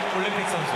러시아 출신 올림픽 선수